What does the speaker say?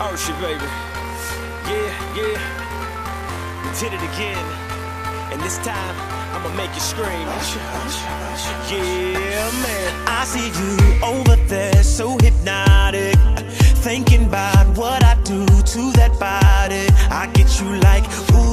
Oh, usher, baby. Yeah, yeah. We did it again. And this time, I'ma make you scream. Yeah, man. I see you over there, so hypnotic. Thinking about what I do to that body. I get you like, ooh,